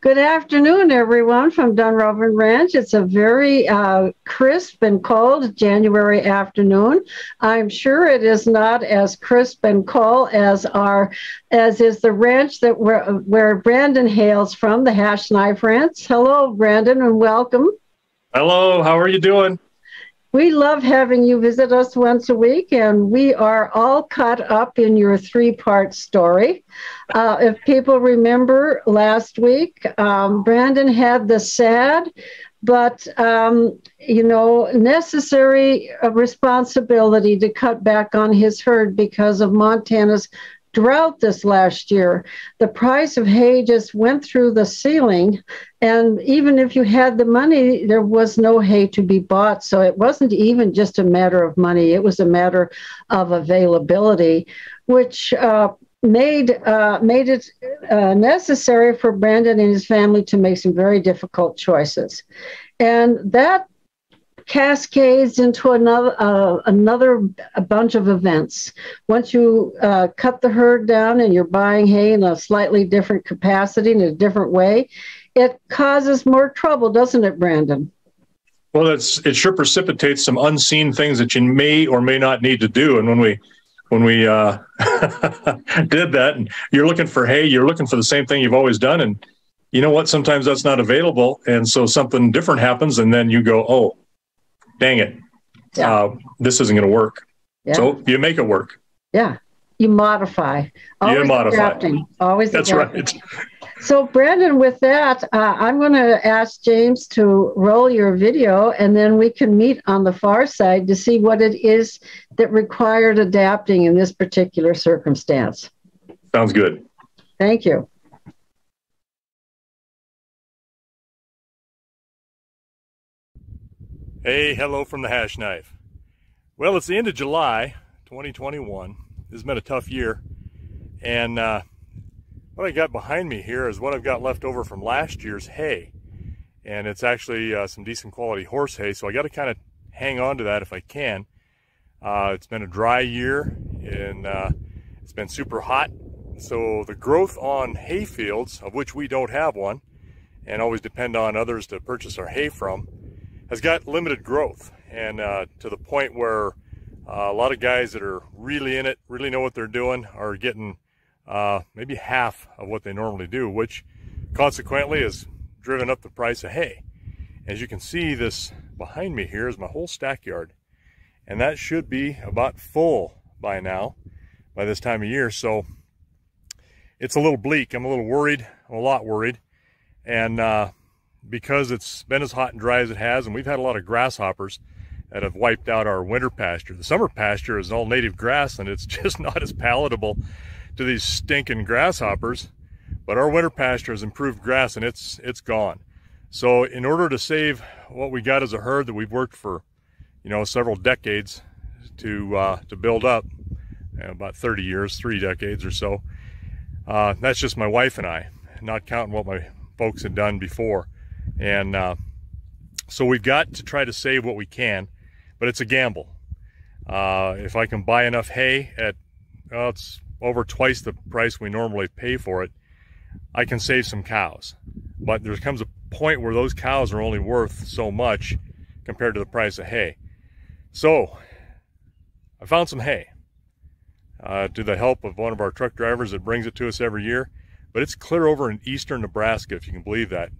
Good afternoon, everyone from Dunrovin Ranch. It's a very uh, crisp and cold January afternoon. I'm sure it is not as crisp and cold as our as is the ranch that where, where Brandon hails from, the Hashknife Ranch. Hello, Brandon, and welcome. Hello, how are you doing? We love having you visit us once a week, and we are all caught up in your three part story. Uh, if people remember last week, um, Brandon had the sad but um, you know necessary uh, responsibility to cut back on his herd because of montana's drought this last year. The price of hay just went through the ceiling. And even if you had the money, there was no hay to be bought. So it wasn't even just a matter of money, it was a matter of availability, which uh, made uh, made it uh, necessary for Brandon and his family to make some very difficult choices, and that cascades into another uh, another a bunch of events. Once you uh, cut the herd down and you're buying hay in a slightly different capacity in a different way, it causes more trouble, doesn't it, Brandon? Well, it's it sure precipitates some unseen things that you may or may not need to do. And when we when we uh, did that, and you're looking for hay, you're looking for the same thing you've always done, and you know what? Sometimes that's not available, and so something different happens, and then you go, "Oh, dang it, yeah. uh, this isn't going to work. Yeah. So you make it work. Yeah. You modify. Always you modify. Adapting. Always That's adapting. right. So, Brandon, with that, uh, I'm going to ask James to roll your video and then we can meet on the far side to see what it is that required adapting in this particular circumstance. Sounds good. Thank you. Hey, hello from the Hashknife. Well, it's the end of July 2021. This has been a tough year. And uh, what I got behind me here is what I've got left over from last year's hay. And it's actually uh, some decent quality horse hay, so I got to kind of hang on to that if I can. Uh, it's been a dry year and uh, it's been super hot. So the growth on hay fields, of which we don't have one, and always depend on others to purchase our hay from, has got limited growth and uh, to the point where uh, a lot of guys that are really in it, really know what they're doing, are getting uh, maybe half of what they normally do, which consequently has driven up the price of hay. As you can see, this behind me here is my whole stack yard, and that should be about full by now, by this time of year. So it's a little bleak. I'm a little worried, I'm a lot worried, and uh, because it's been as hot and dry as it has, and we've had a lot of grasshoppers that have wiped out our winter pasture. The summer pasture is all native grass, and it's just not as palatable to these stinking grasshoppers. But our winter pasture has improved grass, and it's it's gone. So in order to save what we got as a herd that we've worked for, you know, several decades to uh, to build up, about 30 years, three decades or so. Uh, that's just my wife and I, not counting what my folks had done before. And uh, so we've got to try to save what we can, but it's a gamble. Uh, if I can buy enough hay at, well, it's over twice the price we normally pay for it, I can save some cows. But there comes a point where those cows are only worth so much compared to the price of hay. So I found some hay uh, to the help of one of our truck drivers that brings it to us every year. But it's clear over in eastern Nebraska, if you can believe that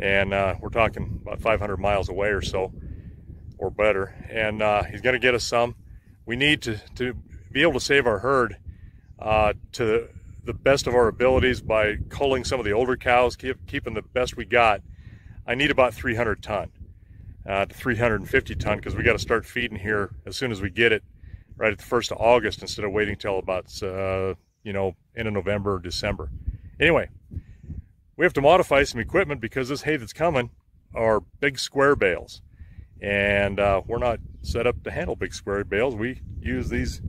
and uh, we're talking about 500 miles away or so or better. And uh, he's going to get us some. We need to, to be able to save our herd uh, to the best of our abilities by culling some of the older cows keep, keeping the best we got. I need about 300 ton uh, to 350 ton because we got to start feeding here as soon as we get it right at the first of August instead of waiting till about uh, you know end of November or December. Anyway we have to modify some equipment because this hay that's coming are big square bales. And uh, we're not set up to handle big square bales. We use these,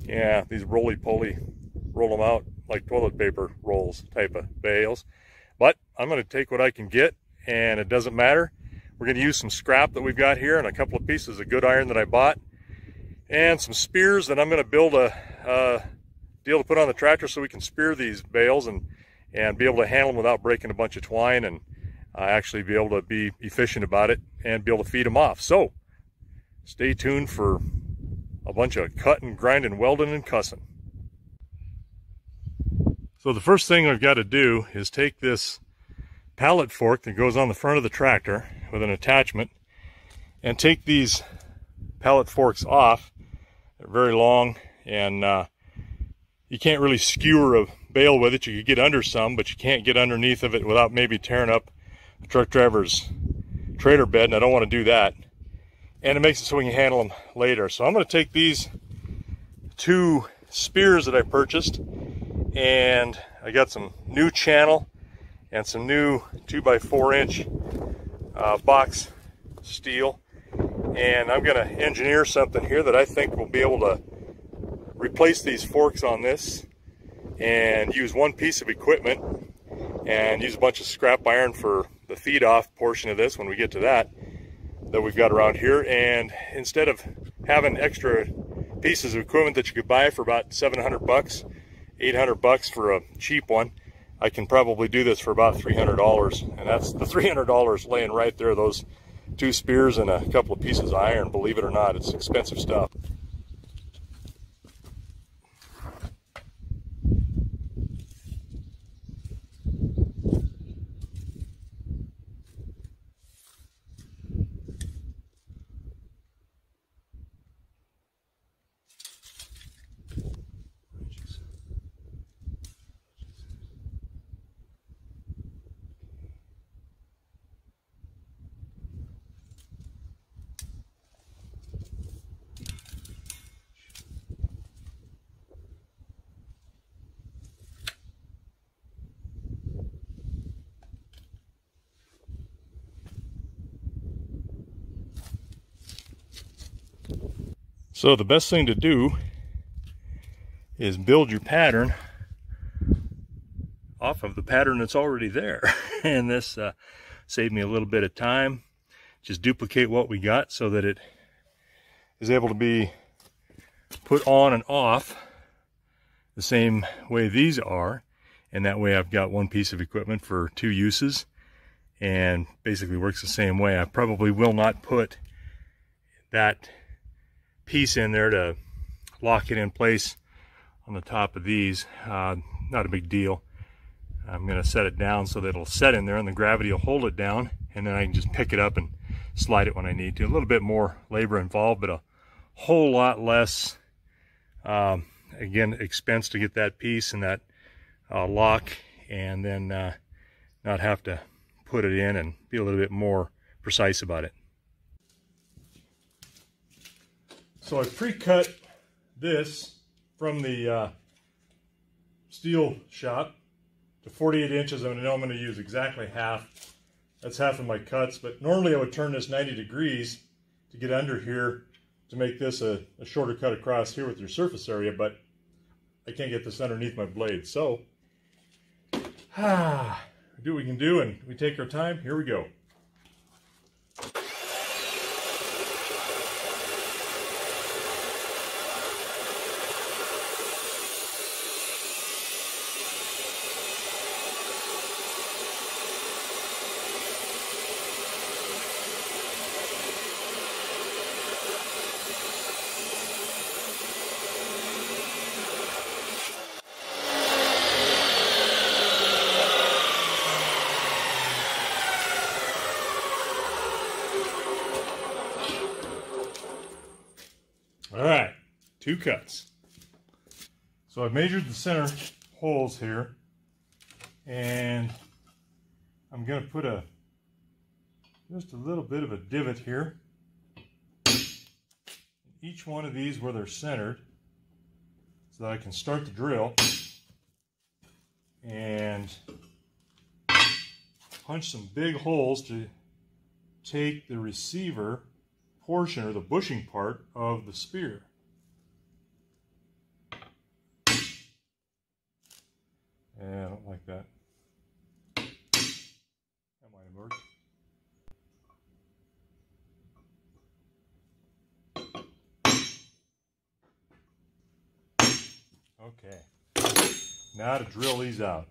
yeah, these roly-poly, roll them out like toilet paper rolls type of bales. But I'm going to take what I can get, and it doesn't matter. We're going to use some scrap that we've got here and a couple of pieces of good iron that I bought and some spears that I'm going to build a, a deal to put on the tractor so we can spear these bales and and be able to handle them without breaking a bunch of twine and uh, actually be able to be efficient about it and be able to feed them off. So stay tuned for a bunch of cutting, grinding, welding, and cussing. So the first thing I've got to do is take this pallet fork that goes on the front of the tractor with an attachment and take these pallet forks off. They're very long and uh, you can't really skewer a bale with it. You could get under some, but you can't get underneath of it without maybe tearing up a truck driver's trailer bed, and I don't want to do that. And it makes it so we can handle them later. So I'm going to take these two spears that I purchased, and I got some new channel and some new 2x4 inch uh, box steel. And I'm going to engineer something here that I think will be able to replace these forks on this and use one piece of equipment and use a bunch of scrap iron for the feed off portion of this when we get to that that we've got around here. And instead of having extra pieces of equipment that you could buy for about 700 bucks 800 bucks for a cheap one I can probably do this for about $300 and that's the $300 laying right there those two spears and a couple of pieces of iron believe it or not. It's expensive stuff So the best thing to do is build your pattern off of the pattern that's already there. and this uh, saved me a little bit of time. Just duplicate what we got so that it is able to be put on and off the same way these are. And that way I've got one piece of equipment for two uses and basically works the same way. I probably will not put that piece in there to lock it in place on the top of these. Uh, not a big deal. I'm going to set it down so that it'll set in there and the gravity will hold it down and then I can just pick it up and slide it when I need to. A little bit more labor involved, but a whole lot less, um, again, expense to get that piece and that uh, lock and then uh, not have to put it in and be a little bit more precise about it. So I pre-cut this from the uh, steel shop to 48 inches. I know I'm going to use exactly half. That's half of my cuts, but normally I would turn this 90 degrees to get under here to make this a, a shorter cut across here with your surface area, but I can't get this underneath my blade. So, ah, do what we can do and we take our time. Here we go. All right, two cuts. So I've measured the center holes here and I'm going to put a just a little bit of a divot here. Each one of these where they're centered so that I can start the drill and punch some big holes to take the receiver portion or the bushing part of the spear. Yeah, I don't like that. That might have worked. Okay. Now to drill these out.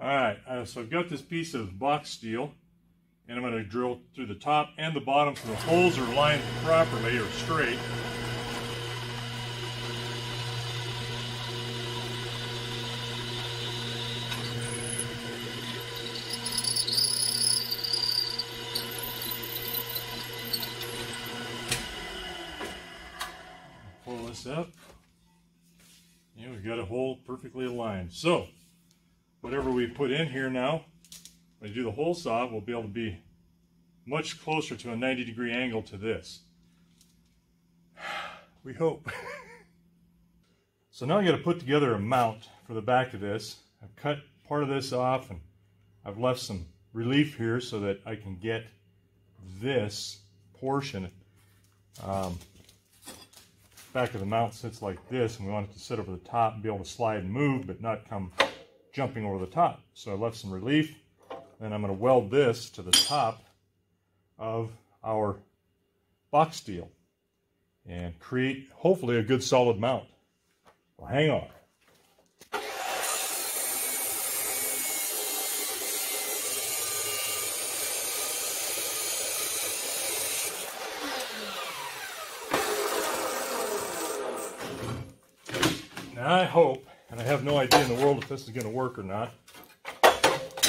All right, uh, so I've got this piece of box steel and I'm going to drill through the top and the bottom so the holes are lined properly or straight. Pull up. And we've got a hole perfectly aligned. So, whatever we put in here now, when you do the hole saw, we'll be able to be much closer to a 90 degree angle to this. We hope. so now I got to put together a mount for the back of this. I've cut part of this off and I've left some relief here so that I can get this portion. Um, back of the mount sits like this and we want it to sit over the top and be able to slide and move but not come jumping over the top. So I left some relief then I'm going to weld this to the top of our box steel and create hopefully a good solid mount. Well, hang on. Now I hope, and I have no idea in the world if this is going to work or not,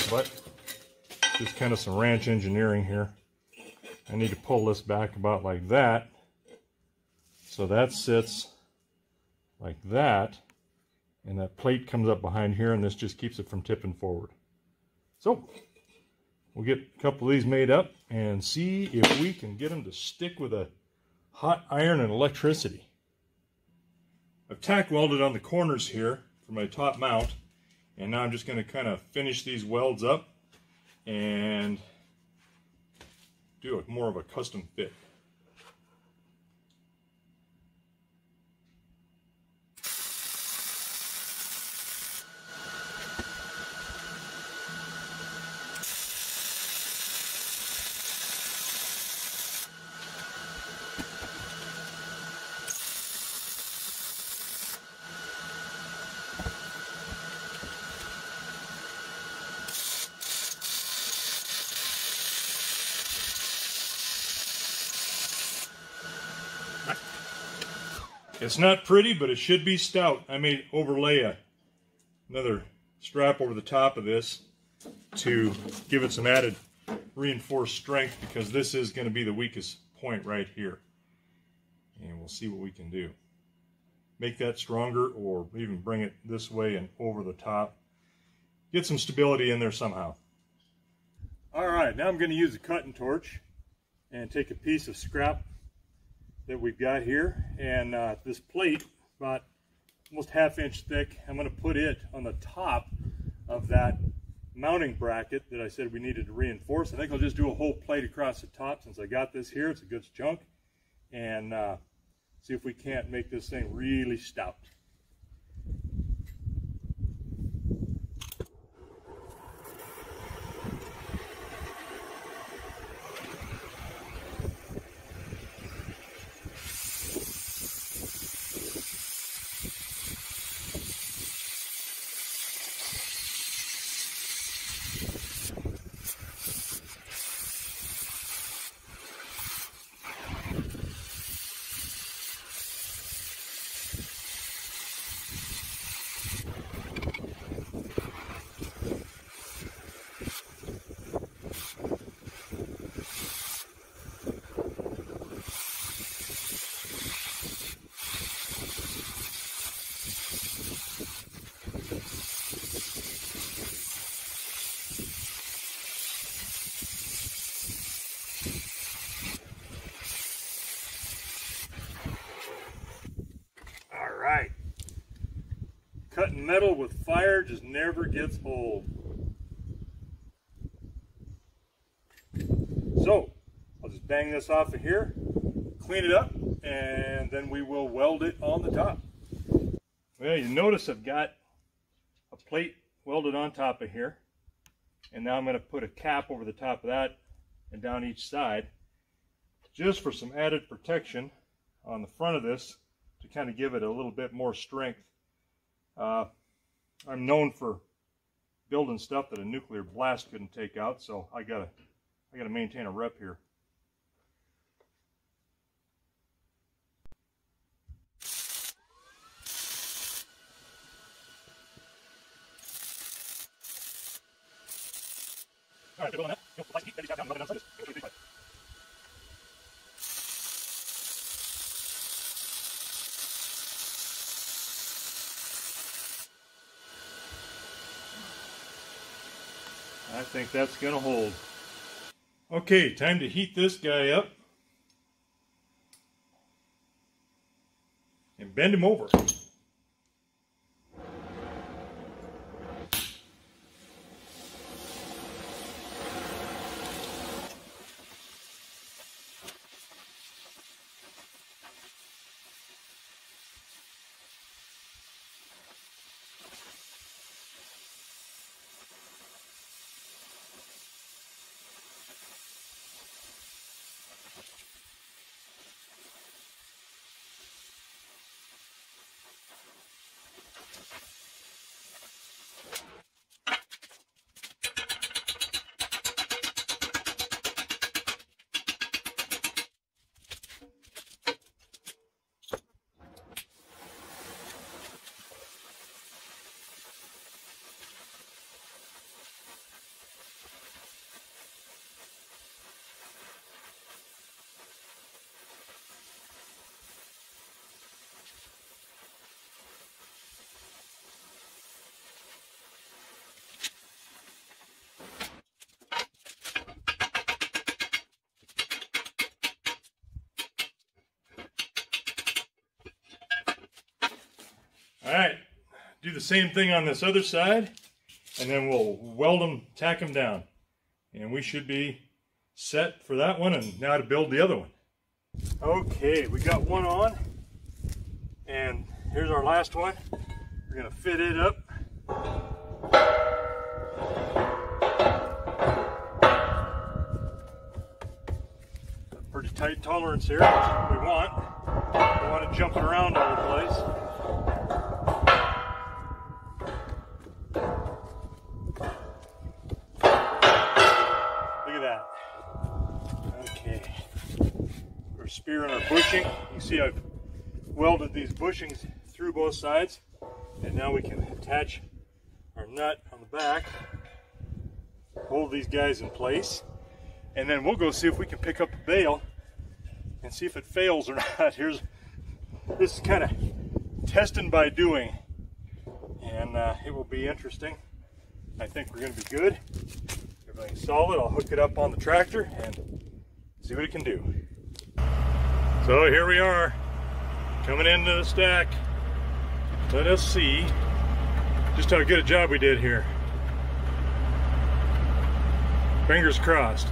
but just kind of some ranch engineering here. I need to pull this back about like that. So that sits like that. And that plate comes up behind here and this just keeps it from tipping forward. So we'll get a couple of these made up and see if we can get them to stick with a hot iron and electricity. I've tack welded on the corners here for my top mount. And now I'm just going to kind of finish these welds up and do a, more of a custom fit. It's not pretty, but it should be stout. I may overlay a, another strap over the top of this to give it some added reinforced strength because this is going to be the weakest point right here. And we'll see what we can do. Make that stronger or even bring it this way and over the top. Get some stability in there somehow. All right, now I'm going to use a cutting torch and take a piece of scrap that we've got here. And uh, this plate, about almost half inch thick, I'm going to put it on the top of that mounting bracket that I said we needed to reinforce. I think I'll just do a whole plate across the top since I got this here. It's a good chunk. And uh, see if we can't make this thing really stout. Cutting metal with fire just never gets old. So, I'll just bang this off of here, clean it up, and then we will weld it on the top. Well, you notice I've got a plate welded on top of here. And now I'm going to put a cap over the top of that and down each side just for some added protection on the front of this to kind of give it a little bit more strength uh, I'm known for building stuff that a nuclear blast couldn't take out, so I gotta I gotta maintain a rep here. All right, on that. I think that's going to hold. Okay, time to heat this guy up. And bend him over. All right, do the same thing on this other side, and then we'll weld them, tack them down. And we should be set for that one, and now to build the other one. Okay, we got one on, and here's our last one. We're gonna fit it up. Pretty tight tolerance here, what we want. We want it jumping around all the place. Bushing. You see I've welded these bushings through both sides and now we can attach our nut on the back, hold these guys in place, and then we'll go see if we can pick up a bale and see if it fails or not. Here's this is kind of testing by doing and uh, it will be interesting. I think we're going to be good. Everything's solid. I'll hook it up on the tractor and see what it can do. So here we are, coming into the stack. Let us see just how good a job we did here. Fingers crossed.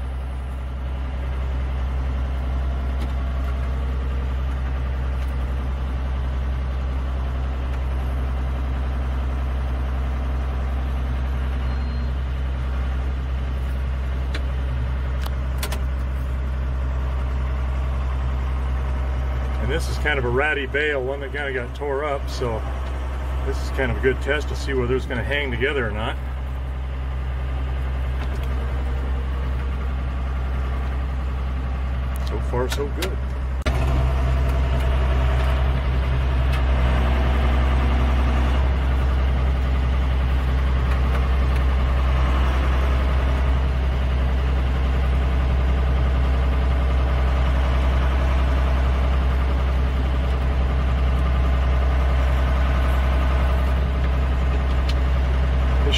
This is kind of a ratty bale, one that kind of got tore up, so this is kind of a good test to see whether it's going to hang together or not. So far, so good.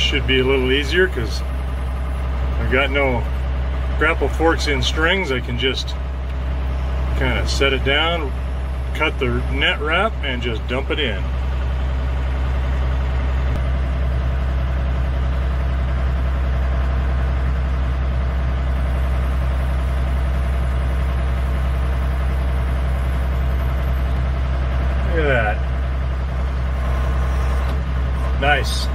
Should be a little easier because I've got no grapple forks in strings. I can just kind of set it down, cut the net wrap, and just dump it in. Look at that. Nice.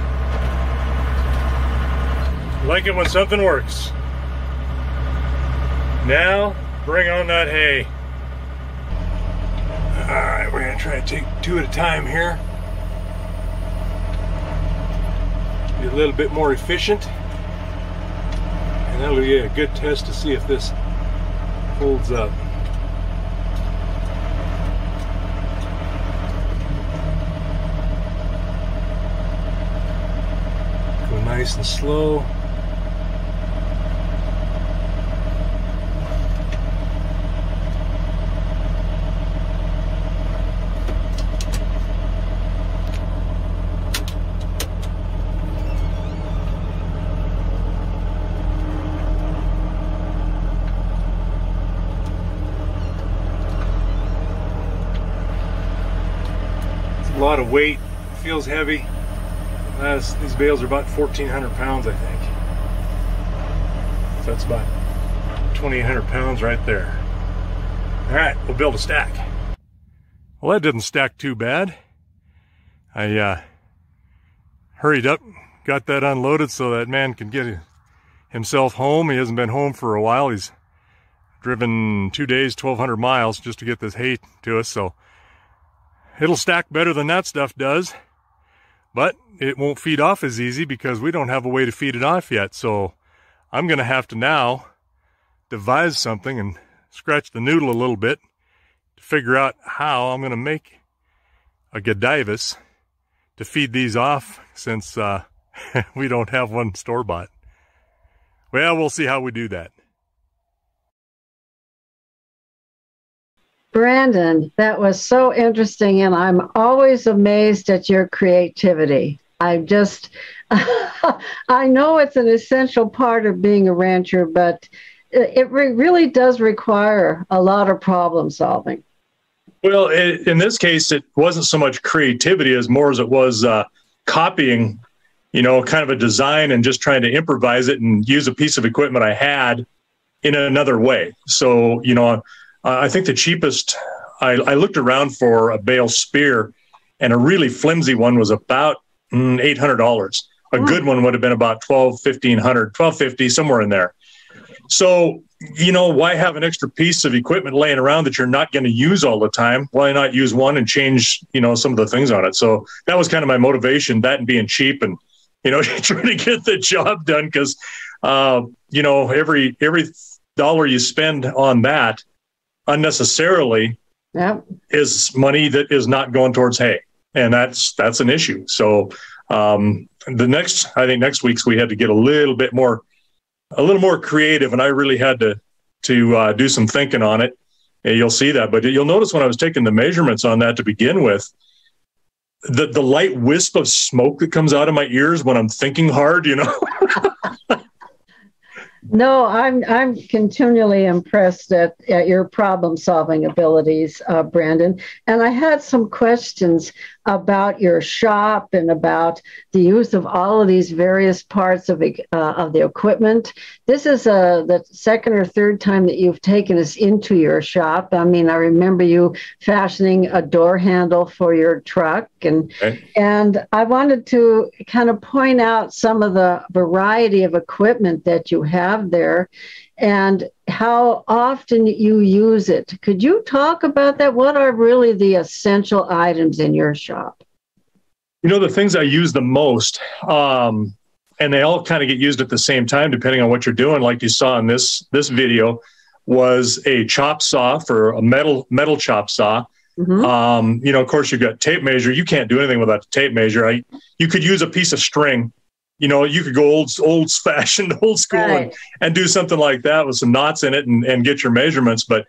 Like it when something works. Now, bring on that hay. Alright, we're going to try to take two at a time here. be a little bit more efficient. And that'll be a good test to see if this holds up. Go nice and slow. lot of weight, heavy. That's, these bales are about 1,400 pounds, I think. So that's about 2,800 pounds right there. All right, we'll build a stack. Well, that didn't stack too bad. I uh, hurried up, got that unloaded so that man can get himself home. He hasn't been home for a while. He's driven two days, 1,200 miles just to get this hay to us. So It'll stack better than that stuff does, but it won't feed off as easy because we don't have a way to feed it off yet. So I'm going to have to now devise something and scratch the noodle a little bit to figure out how I'm going to make a Godivis to feed these off since uh, we don't have one store-bought. Well, we'll see how we do that. Brandon, that was so interesting, and I'm always amazed at your creativity. I just, I know it's an essential part of being a rancher, but it re- really does require a lot of problem solving. Well, it, in this case, it wasn't so much creativity as more as it was uh, copying, you know, kind of a design and just trying to improvise it and use a piece of equipment I had in another way. So, you know, uh, I think the cheapest, I, I, looked around for a bale spear, and a really flimsy one was about mm, $800. A mm. good one would have been about 12, 1500, 1250, somewhere in there. So, you know, why have an extra piece of equipment laying around that you're not going to use all the time? Why not use one and change, you know, some of the things on it? So that was kind of my motivation, that and being cheap and, you know, trying to get the job done because, uh, you know, every, every dollar you spend on that unnecessarily yep. is money that is not going towards hay, and that's that's an issue. So um, the next, I think next week's we had to get a little bit more, a little more creative, and I really had to to uh, do some thinking on it. And you'll see that, but you'll notice when I was taking the measurements on that to begin with, the the light wisp of smoke that comes out of my ears when I'm thinking hard, you know. No, I'm I'm continually impressed at, at your problem solving abilities, uh, Brandon. And I had some questions about your shop and about the use of all of these various parts of, uh, of the equipment. This is uh, the second or third time that you've taken us into your shop. I mean, I remember you fashioning a door handle for your truck, and okay. and I wanted to kind of point out some of the variety of equipment that you have there and how often you use it. Could you talk about that? What are really the essential items in your shop? You know, the things I use the most, um, and they all kind of get used at the same time, depending on what you're doing. Like you saw in this this video, was a chop saw for a metal metal chop saw. Mm-hmm. Um, you know, of course, you've got tape measure. You can't do anything without the tape measure. I, you could use a piece of string you know, you could go old, old fashioned, old school right. and, and do something like that with some knots in it and, and get your measurements. But,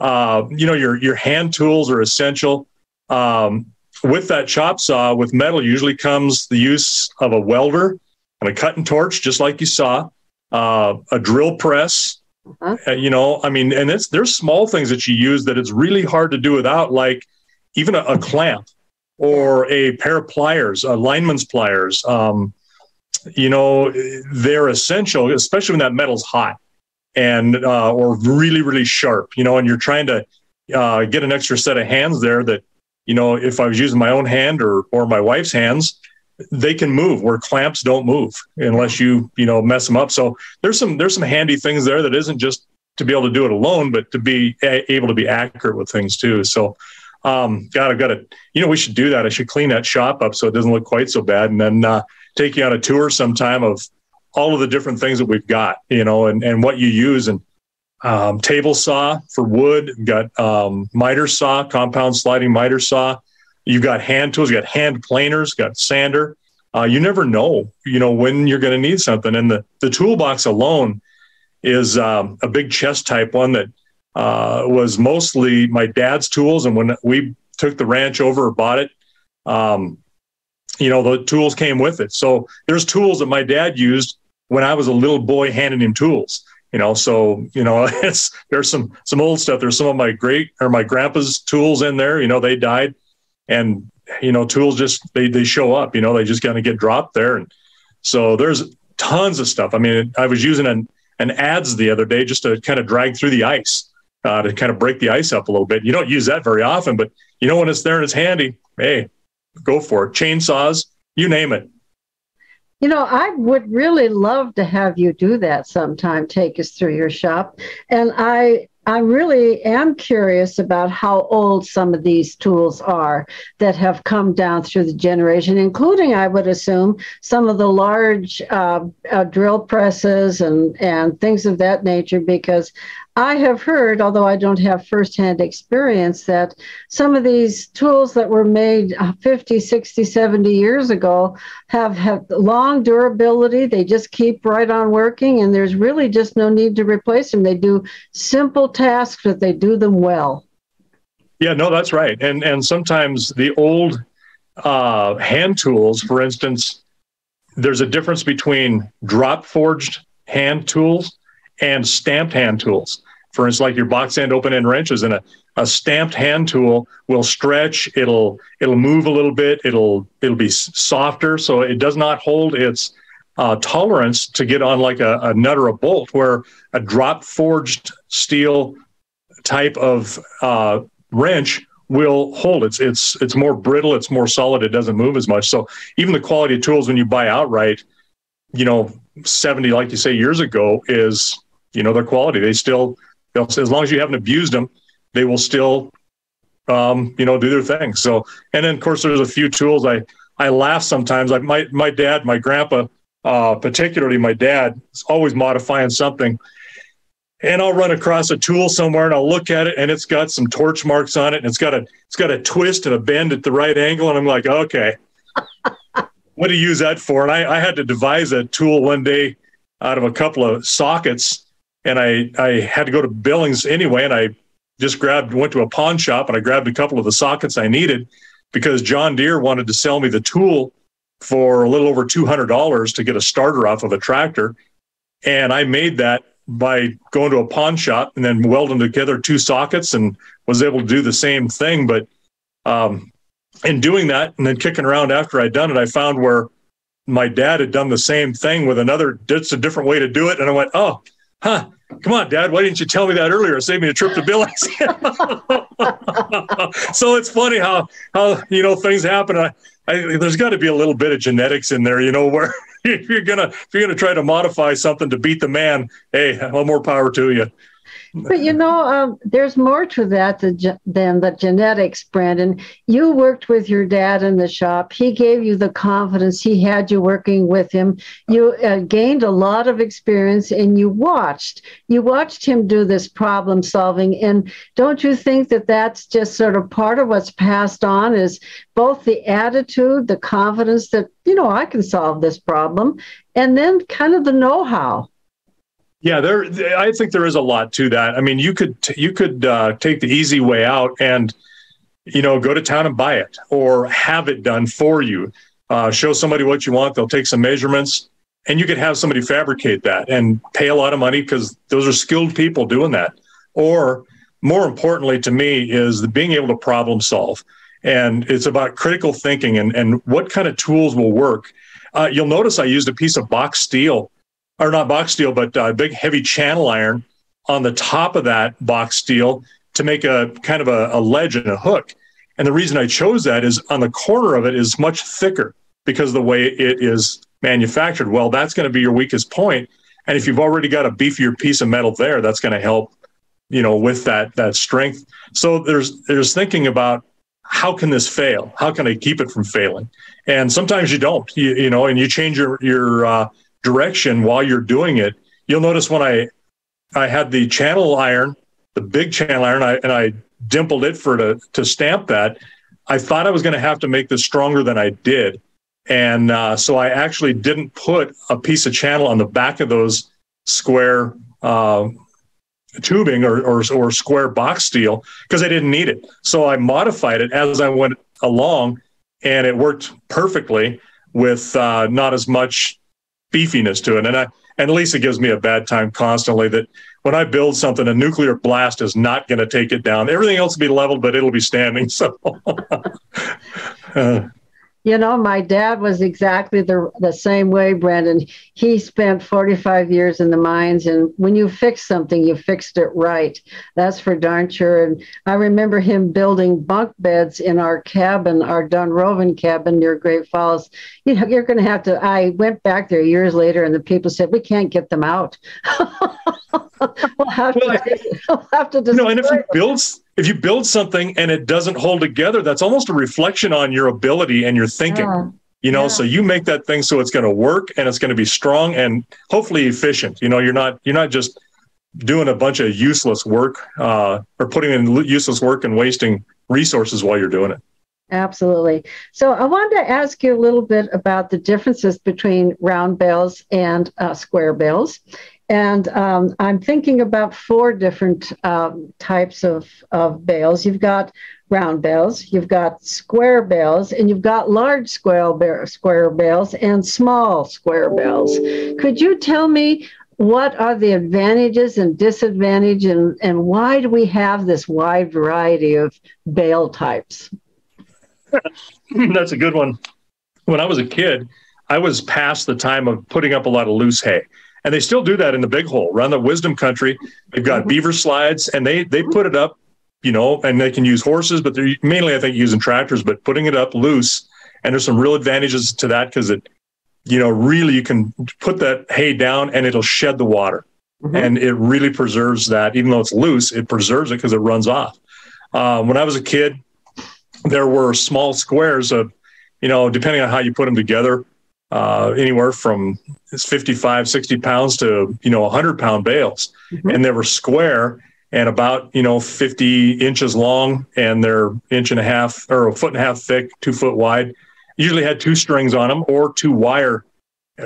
uh, you know, your, your hand tools are essential. Um, with that chop saw with metal usually comes the use of a welder and a cutting torch, just like you saw, uh, a drill press, uh-huh. uh, you know, I mean, and it's, there's small things that you use that it's really hard to do without, like even a, a clamp or a pair of pliers, uh, lineman's pliers, um, you know, they're essential, especially when that metal's hot and uh, or really really sharp. You know, and you're trying to uh, get an extra set of hands there that you know if I was using my own hand or or my wife's hands, they can move where clamps don't move unless you you know mess them up. So there's some there's some handy things there that isn't just to be able to do it alone, but to be a- able to be accurate with things too. So Um, God, I've got to, you know, we should do that. I should clean that shop up so it doesn't look quite so bad, and then uh, take you on a tour sometime of all of the different things that we've got, you know, and and what you use and um, table saw for wood. We've got um, miter saw, compound sliding miter saw. You've got hand tools. You got hand planers. Got sander. Uh, you never know, you know, when you're going to need something. And the the toolbox alone is um, a big chest type one that uh, was mostly my dad's tools. And when we took the ranch over or bought it, um, you know, the tools came with it. So there's tools that my dad used when I was a little boy handing him tools. You know, so you know, it's there's some some old stuff. There's some of my great or my grandpa's tools in there. You know, they died, and you know, tools just they they show up. You know, they just kind of get dropped there, and so there's tons of stuff. I mean, I was using an an adze the other day just to kind of drag through the ice uh, to kind of break the ice up a little bit. You don't use that very often, but you know when it's there and it's handy, hey, go for it. Chainsaws, you name it. You know, I would really love to have you do that sometime. Take us through your shop, and I I really am curious about how old some of these tools are that have come down through the generation, including, I would assume, some of the large uh, uh, drill presses and, and things of that nature, because I have heard, although I don't have firsthand experience, that some of these tools that were made uh, 50, 60, 70 years ago have, have long durability. They just keep right on working, and there's really just no need to replace them. They do simple tasks, but they do them well. Yeah, no, that's right. And and sometimes the old uh, hand tools, for instance, there's a difference between drop forged hand tools and stamped hand tools. For instance, like your box end open end wrenches and a, a stamped hand tool will stretch, it'll it'll move a little bit, it'll it'll be softer, so it does not hold its uh, tolerance to get on like a, a nut or a bolt. Where a drop forged steel type of uh, wrench will hold. It's it's it's more brittle, it's more solid, it doesn't move as much. So even the quality of tools when you buy outright, you know, 70, like you say, years ago is you know their quality. They still, as long as you haven't abused them, they will still, um, you know, do their thing. So, and then of course there's a few tools. I I laugh sometimes. Like my my dad, my grandpa, uh, particularly my dad, is always modifying something. And I'll run across a tool somewhere and I'll look at it and it's got some torch marks on it and it's got a it's got a twist and a bend at the right angle and I'm like, okay, what do you use that for? And I, I had to devise a tool one day out of a couple of sockets and I I had to go to Billings anyway, and I just grabbed went to a pawn shop and I grabbed a couple of the sockets I needed because John Deere wanted to sell me the tool for a little over two hundred dollars to get a starter off of a tractor, and I made that by going to a pawn shop and then welding together two sockets and was able to do the same thing. But um, in doing that and then kicking around after I'd done it, I found where my dad had done the same thing with another, it's a different way to do it. And I went, oh, huh, come on, Dad, why didn't you tell me that earlier? Save me a trip to Billings. so it's funny how how you know things happen. I, I, there's got to be a little bit of genetics in there, you know, where if you're gonna if you're gonna try to modify something to beat the man, hey, all more power to you. But you know, um, there's more to that than the genetics, Brandon. You worked with your dad in the shop. He gave you the confidence. He had you working with him. You uh, gained a lot of experience, and you watched. You watched him do this problem solving. And don't you think that that's just sort of part of what's passed on? Is both the attitude, the confidence that you know I can solve this problem, and then kind of the know-how. Yeah, there. I think there is a lot to that. I mean, you could you could uh, take the easy way out and you know go to town and buy it, or have it done for you. Uh, show somebody what you want. They'll take some measurements, and you could have somebody fabricate that and pay a lot of money because those are skilled people doing that. Or more importantly to me is the being able to problem solve, and it's about critical thinking and and what kind of tools will work. Uh, you'll notice I used a piece of box steel or not box steel, but a uh, big heavy channel iron on the top of that box steel to make a kind of a, a ledge and a hook. And the reason I chose that is on the corner of it is much thicker because of the way it is manufactured. Well, that's going to be your weakest point. And if you've already got a beefier piece of metal there, that's going to help, you know, with that that strength. So there's there's thinking about how can this fail? How can I keep it from failing? And sometimes you don't, you, you know, and you change your, your uh, direction while you're doing it. You'll notice when I, I had the channel iron, the big channel iron, I, and I dimpled it for to, to stamp that. I thought I was going to have to make this stronger than I did. And uh, so I actually didn't put a piece of channel on the back of those square uh, tubing or, or, or square box steel because I didn't need it. So I modified it as I went along, and it worked perfectly with uh, not as much beefiness to it. And I and Lisa gives me a bad time constantly that when I build something, a nuclear blast is not going to take it down. Everything else will be leveled, but it'll be standing. So. uh, you know, my dad was exactly the, the same way, Brandon. He spent 45 years in the mines, and when you fix something, you fixed it right. That's for darn sure. And I remember him building bunk beds in our cabin, our Dunrovin cabin near Great Falls. You know, you're going to have to. I went back there years later, and the people said, We can't get them out. we'll have well, to, we'll have to no, and if you build if you build something and it doesn't hold together, that's almost a reflection on your ability and your thinking. Yeah. You know, yeah. so you make that thing so it's going to work and it's going to be strong and hopefully efficient. You know, you're not you're not just doing a bunch of useless work uh, or putting in useless work and wasting resources while you're doing it. Absolutely. So I wanted to ask you a little bit about the differences between round bales and uh, square bales. And um, I'm thinking about four different um, types of, of bales. You've got round bales, you've got square bales, and you've got large square, square bales and small square bales. Could you tell me what are the advantages and disadvantages, and, and why do we have this wide variety of bale types? That's a good one. When I was a kid, I was past the time of putting up a lot of loose hay and they still do that in the Big Hole around the Wisdom country. They've got mm-hmm. beaver slides and they they put it up you know and they can use horses but they're mainly i think using tractors but putting it up loose. And there's some real advantages to that because it you know really you can put that hay down and it'll shed the water. Mm-hmm. and it really preserves that. Even though it's loose it preserves it because it runs off. Um, when i was a kid there were small squares of you know depending on how you put them together uh, anywhere from 55, 60 pounds to, you know, 100 pound bales. Mm-hmm. And they were square and about, you know, 50 inches long and they're inch and a half or a foot and a half thick, two foot wide. Usually had two strings on them or two wire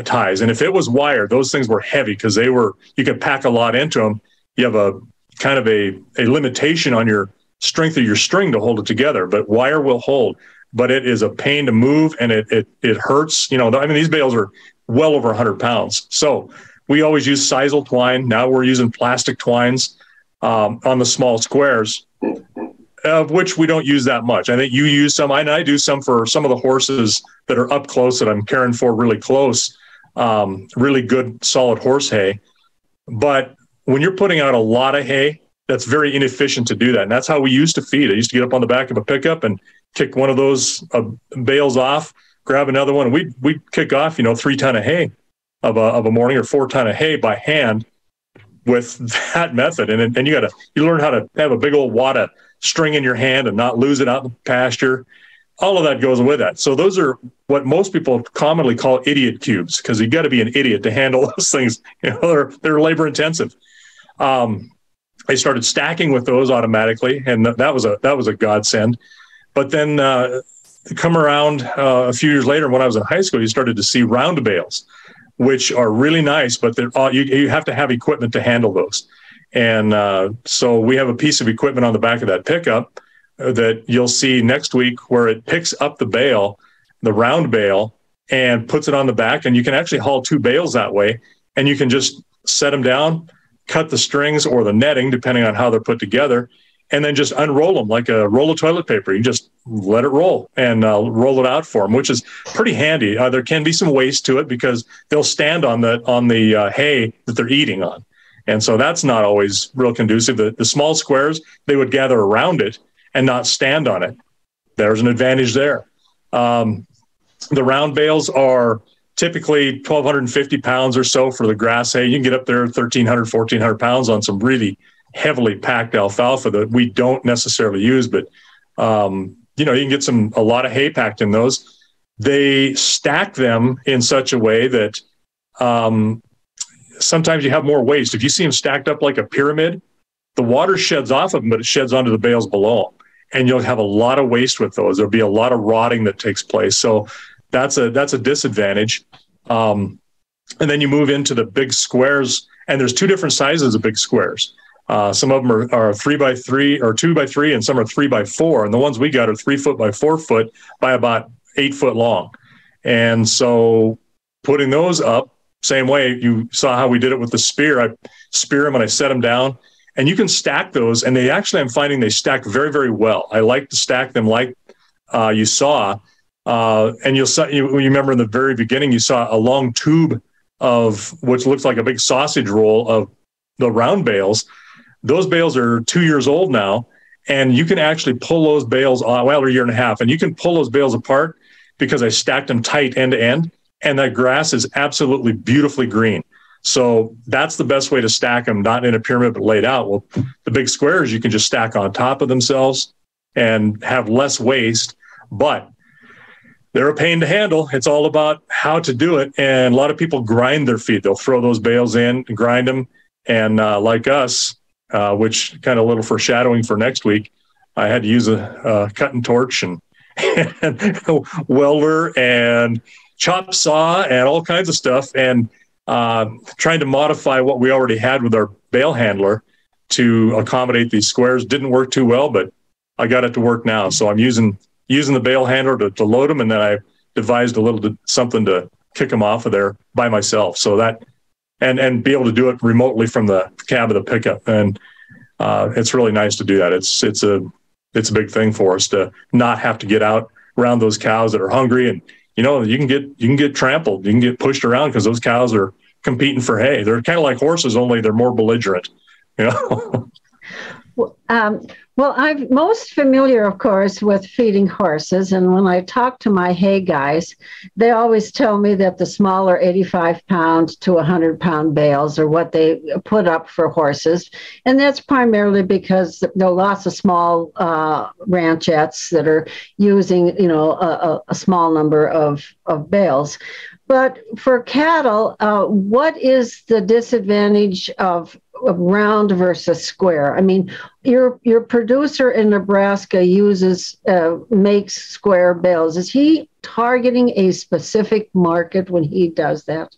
ties. And if it was wire, those things were heavy because they were, you could pack a lot into them. You have a kind of a, a limitation on your strength of your string to hold it together, but wire will hold but it is a pain to move and it it it hurts. You know, I mean, these bales are well over 100 pounds. So we always use sisal twine. Now we're using plastic twines um, on the small squares, of which we don't use that much. I think you use some, and I do some for some of the horses that are up close that I'm caring for really close. Um, really good, solid horse hay. But when you're putting out a lot of hay, that's very inefficient to do that. And that's how we used to feed. I used to get up on the back of a pickup and kick one of those uh, bales off, grab another one. We we kick off, you know, three ton of hay of a of a morning or four ton of hay by hand with that method. And and you got to you learn how to have a big old wad of string in your hand and not lose it out in the pasture. All of that goes with that. So those are what most people commonly call idiot cubes because you got to be an idiot to handle those things. You know, they're they're labor intensive. Um, I started stacking with those automatically, and that was a that was a godsend. But then uh, come around uh, a few years later, when I was in high school, you started to see round bales, which are really nice, but they're all, you, you have to have equipment to handle those. And uh, so we have a piece of equipment on the back of that pickup uh, that you'll see next week where it picks up the bale, the round bale, and puts it on the back. And you can actually haul two bales that way. And you can just set them down, cut the strings or the netting, depending on how they're put together, and then just unroll them like a roll of toilet paper. You just let it roll and uh, roll it out for them, which is pretty handy. Uh, there can be some waste to it because they'll stand on the on the uh, hay that they're eating on, and so that's not always real conducive. The, the small squares they would gather around it and not stand on it. There's an advantage there. Um, the round bales are typically 1250 pounds or so for the grass hay. You can get up there 1300, 1400 pounds on some really heavily packed alfalfa that we don't necessarily use, but um, you know, you can get some a lot of hay packed in those. They stack them in such a way that um, sometimes you have more waste. If you see them stacked up like a pyramid, the water sheds off of them, but it sheds onto the bales below and you'll have a lot of waste with those. There'll be a lot of rotting that takes place. So that's a that's a disadvantage. Um, and then you move into the big squares, and there's two different sizes of big squares. Uh, some of them are, are three by three or two by three, and some are three by four. And the ones we got are three foot by four foot by about eight foot long. And so putting those up, same way you saw how we did it with the spear. I spear them and I set them down and you can stack those and they actually i'm finding they stack very very well i like to stack them like uh, you saw uh, and you'll you, you remember in the very beginning you saw a long tube of which looks like a big sausage roll of the round bales those bales are two years old now and you can actually pull those bales well a year and a half and you can pull those bales apart because i stacked them tight end to end and that grass is absolutely beautifully green so that's the best way to stack them, not in a pyramid, but laid out. Well, the big squares you can just stack on top of themselves and have less waste, but they're a pain to handle. It's all about how to do it. And a lot of people grind their feed. They'll throw those bales in, and grind them. And uh, like us, uh, which kind of a little foreshadowing for next week, I had to use a, a cutting torch and, and welder and chop saw and all kinds of stuff. And uh, trying to modify what we already had with our bale handler to accommodate these squares didn't work too well, but I got it to work now. So I'm using using the bale handler to, to load them, and then I devised a little something to kick them off of there by myself. So that and and be able to do it remotely from the cab of the pickup, and uh, it's really nice to do that. It's it's a it's a big thing for us to not have to get out around those cows that are hungry and you know, you can get you can get trampled, you can get pushed around because those cows are competing for hay. They're kind of like horses, only they're more belligerent. You know. Um, well, I'm most familiar, of course, with feeding horses. And when I talk to my hay guys, they always tell me that the smaller 85 pound to 100 pound bales are what they put up for horses. And that's primarily because there are lots of small uh, ranchettes that are using, you know, a, a small number of, of bales. But for cattle, uh, what is the disadvantage of round versus square. I mean, your your producer in Nebraska uses uh, makes square bales. Is he targeting a specific market when he does that?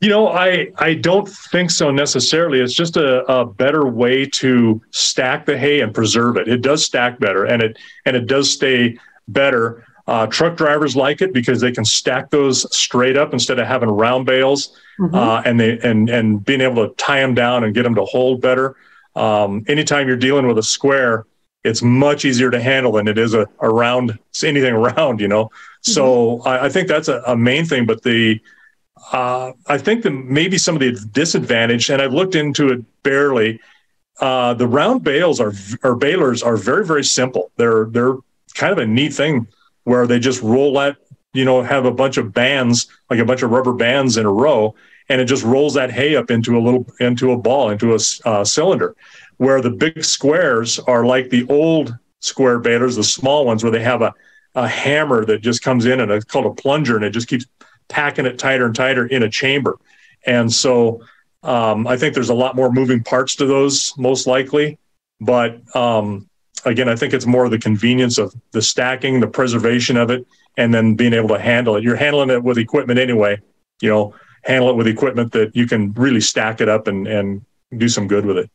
You know, I I don't think so necessarily. It's just a, a better way to stack the hay and preserve it. It does stack better, and it and it does stay better. Uh, truck drivers like it because they can stack those straight up instead of having round bales mm-hmm. uh, and they and and being able to tie them down and get them to hold better. Um, anytime you're dealing with a square, it's much easier to handle than it is a, a round anything round, you know. Mm-hmm. So I, I, think that's a, a, main thing. But the uh, I think that maybe some of the disadvantage, and I've looked into it barely. Uh, the round bales are or balers are very very simple. They're they're kind of a neat thing where they just roll that you know, have a bunch of bands, like a bunch of rubber bands in a row, and it just rolls that hay up into a little, into a ball, into a uh, cylinder. Where the big squares are like the old square balers, the small ones, where they have a, a hammer that just comes in and it's called a plunger, and it just keeps packing it tighter and tighter in a chamber. And so um, I think there's a lot more moving parts to those, most likely. But um, again, I think it's more of the convenience of the stacking, the preservation of it, and then being able to handle it. You're handling it with equipment anyway, you know, handle it with equipment that you can really stack it up and, and do some good with it.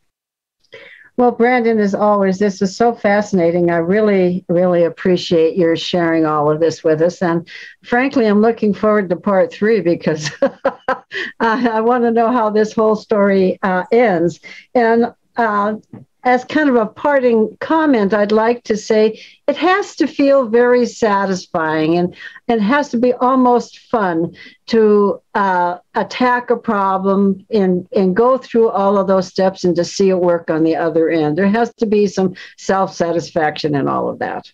Well, Brandon, as always, this is so fascinating. I really, really appreciate your sharing all of this with us. And frankly, I'm looking forward to part three because I, I want to know how this whole story uh, ends. And uh, as kind of a parting comment, I'd like to say it has to feel very satisfying and it has to be almost fun to uh, attack a problem and, and go through all of those steps and to see it work on the other end. There has to be some self satisfaction in all of that.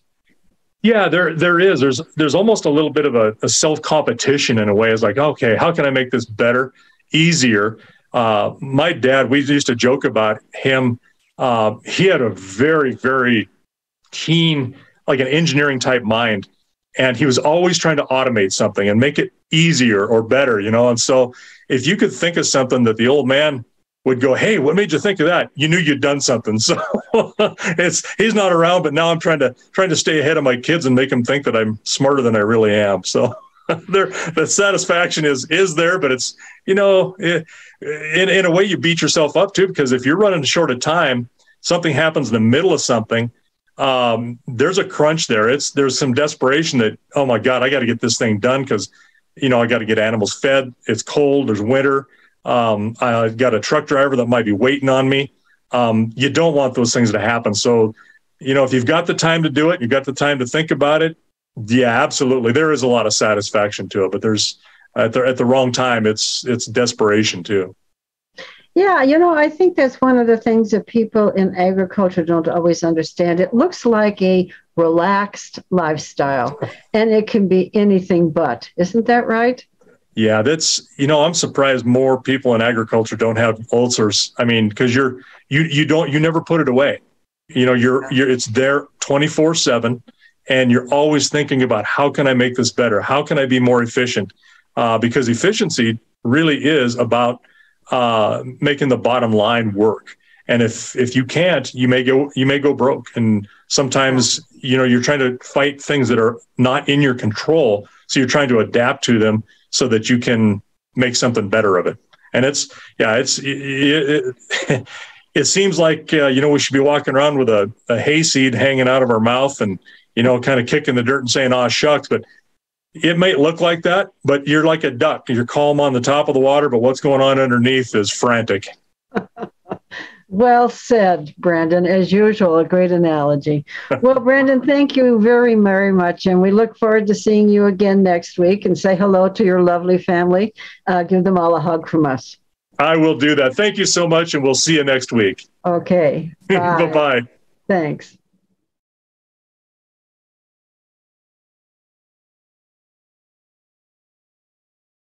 Yeah, there there is. There's there's almost a little bit of a, a self competition in a way. It's like, okay, how can I make this better, easier? Uh, my dad, we used to joke about him uh, he had a very, very keen like an engineering type mind. And he was always trying to automate something and make it easier or better, you know. And so if you could think of something that the old man would go, Hey, what made you think of that? You knew you'd done something. So it's he's not around, but now I'm trying to trying to stay ahead of my kids and make them think that I'm smarter than I really am. So there the satisfaction is is there, but it's you know, it, in in a way you beat yourself up too, because if you're running short of time, something happens in the middle of something. Um, there's a crunch there. It's there's some desperation that oh my god, I got to get this thing done because you know I got to get animals fed. It's cold. There's winter. Um, I got a truck driver that might be waiting on me. Um, you don't want those things to happen. So, you know, if you've got the time to do it, you've got the time to think about it. Yeah, absolutely. There is a lot of satisfaction to it, but there's at the, at the wrong time, it's it's desperation too. Yeah, you know, I think that's one of the things that people in agriculture don't always understand. It looks like a relaxed lifestyle, and it can be anything but. Isn't that right? Yeah, that's you know I'm surprised more people in agriculture don't have ulcers. I mean, because you're you you don't you never put it away. You know, you're you're it's there 24 seven, and you're always thinking about how can I make this better? How can I be more efficient? Uh, because efficiency really is about uh, making the bottom line work. And if if you can't, you may go you may go broke. And sometimes you know you're trying to fight things that are not in your control, so you're trying to adapt to them so that you can make something better of it. And it's yeah, it's it, it, it seems like uh, you know we should be walking around with a, a hayseed hanging out of our mouth and you know kind of kicking the dirt and saying "ah shucks," but it may look like that, but you're like a duck. You're calm on the top of the water, but what's going on underneath is frantic. Well said, Brandon. As usual, a great analogy. Well, Brandon, thank you very, very much. And we look forward to seeing you again next week and say hello to your lovely family. Uh, give them all a hug from us. I will do that. Thank you so much, and we'll see you next week. Okay. Bye bye. Thanks.